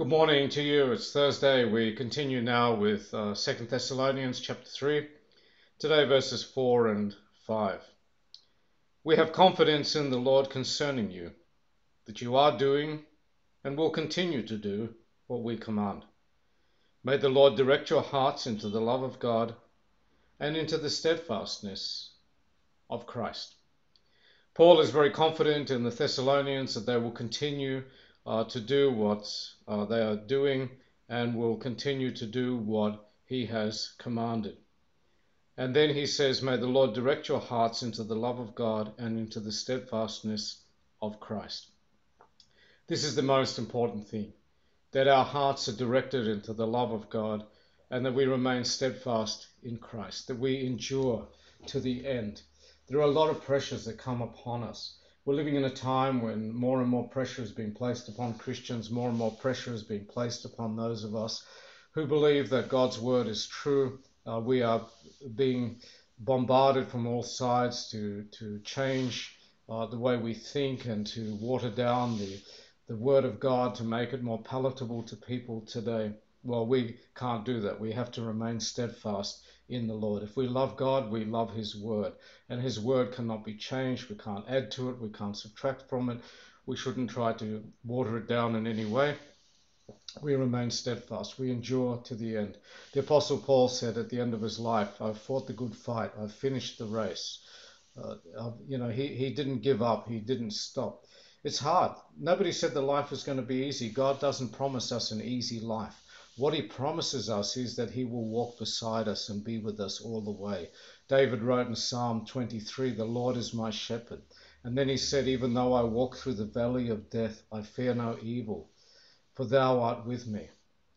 Good morning to you. It's Thursday. We continue now with uh, 2 Thessalonians chapter 3. Today, verses 4 and 5. We have confidence in the Lord concerning you, that you are doing and will continue to do what we command. May the Lord direct your hearts into the love of God and into the steadfastness of Christ. Paul is very confident in the Thessalonians that they will continue to do what uh, they are doing and will continue to do what he has commanded. And then he says, May the Lord direct your hearts into the love of God and into the steadfastness of Christ. This is the most important thing that our hearts are directed into the love of God and that we remain steadfast in Christ, that we endure to the end. There are a lot of pressures that come upon us. We're living in a time when more and more pressure is being placed upon Christians, more and more pressure is being placed upon those of us who believe that God's word is true. Uh, we are being bombarded from all sides to, to change uh, the way we think and to water down the, the word of God to make it more palatable to people today. Well, we can't do that. We have to remain steadfast in the Lord. If we love God, we love His Word. And His Word cannot be changed. We can't add to it. We can't subtract from it. We shouldn't try to water it down in any way. We remain steadfast. We endure to the end. The Apostle Paul said at the end of his life, I've fought the good fight. I've finished the race. Uh, you know, he, he didn't give up. He didn't stop. It's hard. Nobody said the life was going to be easy. God doesn't promise us an easy life. What he promises us is that he will walk beside us and be with us all the way. David wrote in Psalm 23, The Lord is my shepherd. And then he said, Even though I walk through the valley of death, I fear no evil, for thou art with me.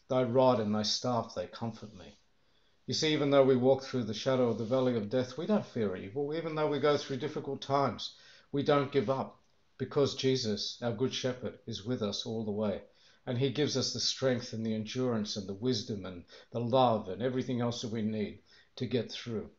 Thy rod and thy staff, they comfort me. You see, even though we walk through the shadow of the valley of death, we don't fear evil. Even though we go through difficult times, we don't give up because Jesus, our good shepherd, is with us all the way and he gives us the strength and the endurance and the wisdom and the love and everything else that we need to get through.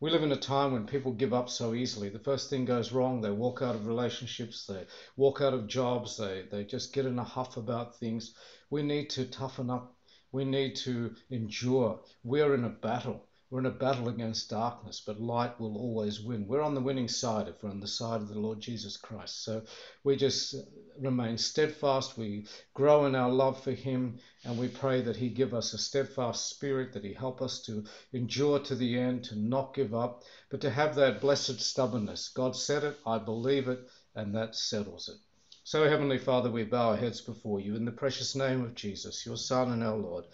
We live in a time when people give up so easily. The first thing goes wrong, they walk out of relationships, they walk out of jobs, they, they just get in a huff about things. We need to toughen up. We need to endure. We are in a battle. We're in a battle against darkness, but light will always win. We're on the winning side if we're on the side of the Lord Jesus Christ. So we just remain steadfast. We grow in our love for Him, and we pray that He give us a steadfast spirit, that He help us to endure to the end, to not give up, but to have that blessed stubbornness. God said it, I believe it, and that settles it. So, Heavenly Father, we bow our heads before you in the precious name of Jesus, your Son and our Lord.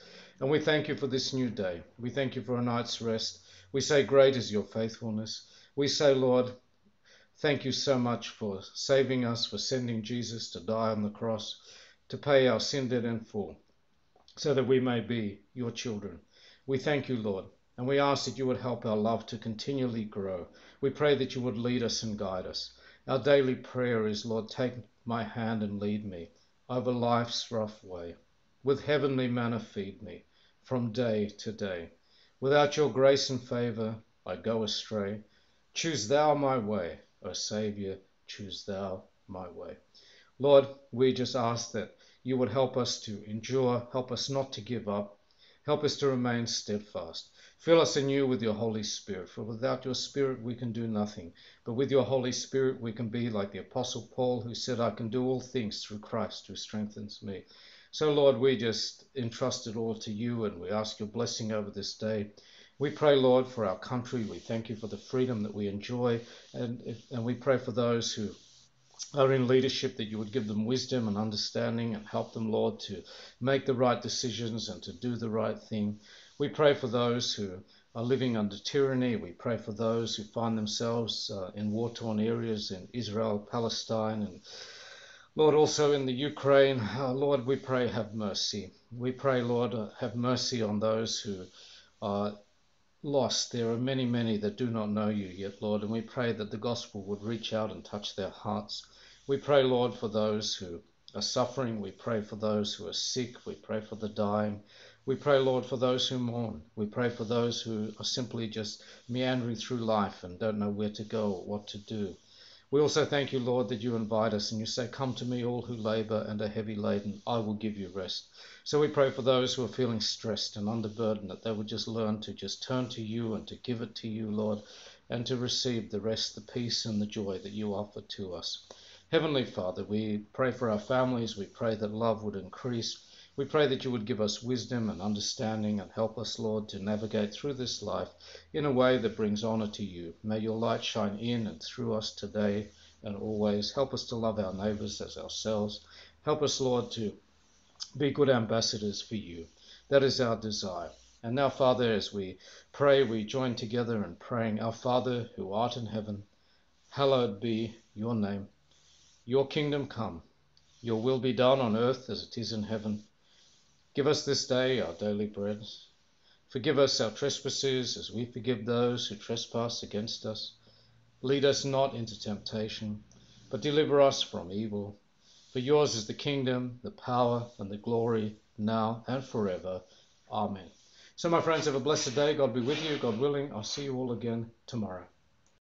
And we thank you for this new day. We thank you for a night's rest. We say, Great is your faithfulness. We say, Lord, thank you so much for saving us, for sending Jesus to die on the cross, to pay our sin debt in full, so that we may be your children. We thank you, Lord, and we ask that you would help our love to continually grow. We pray that you would lead us and guide us. Our daily prayer is, Lord, take my hand and lead me over life's rough way. With heavenly manna feed me from day to day. Without your grace and favor I go astray. Choose thou my way, O Saviour, choose thou my way. Lord, we just ask that you would help us to endure, help us not to give up, help us to remain steadfast. Fill us anew with your Holy Spirit, for without your Spirit we can do nothing. But with your Holy Spirit we can be like the Apostle Paul, who said, I can do all things through Christ who strengthens me. So, Lord, we just entrust it all to you and we ask your blessing over this day. We pray, Lord, for our country. We thank you for the freedom that we enjoy. And, and we pray for those who are in leadership that you would give them wisdom and understanding and help them, Lord, to make the right decisions and to do the right thing. We pray for those who are living under tyranny. We pray for those who find themselves uh, in war torn areas in Israel, Palestine, and Lord, also in the Ukraine. Uh, Lord, we pray, have mercy. We pray, Lord, uh, have mercy on those who are lost. There are many, many that do not know you yet, Lord, and we pray that the gospel would reach out and touch their hearts. We pray, Lord, for those who are suffering. We pray for those who are sick. We pray for the dying. We pray, Lord, for those who mourn. We pray for those who are simply just meandering through life and don't know where to go or what to do. We also thank you, Lord, that you invite us and you say, Come to me, all who labor and are heavy laden, I will give you rest. So we pray for those who are feeling stressed and under burden that they would just learn to just turn to you and to give it to you, Lord, and to receive the rest, the peace, and the joy that you offer to us. Heavenly Father, we pray for our families. We pray that love would increase. We pray that you would give us wisdom and understanding and help us, Lord, to navigate through this life in a way that brings honor to you. May your light shine in and through us today and always. Help us to love our neighbors as ourselves. Help us, Lord, to be good ambassadors for you. That is our desire. And now, Father, as we pray, we join together in praying, Our Father who art in heaven, hallowed be your name. Your kingdom come, your will be done on earth as it is in heaven. Give us this day our daily bread. Forgive us our trespasses as we forgive those who trespass against us. Lead us not into temptation, but deliver us from evil. For yours is the kingdom, the power, and the glory, now and forever. Amen. So, my friends, have a blessed day. God be with you. God willing, I'll see you all again tomorrow.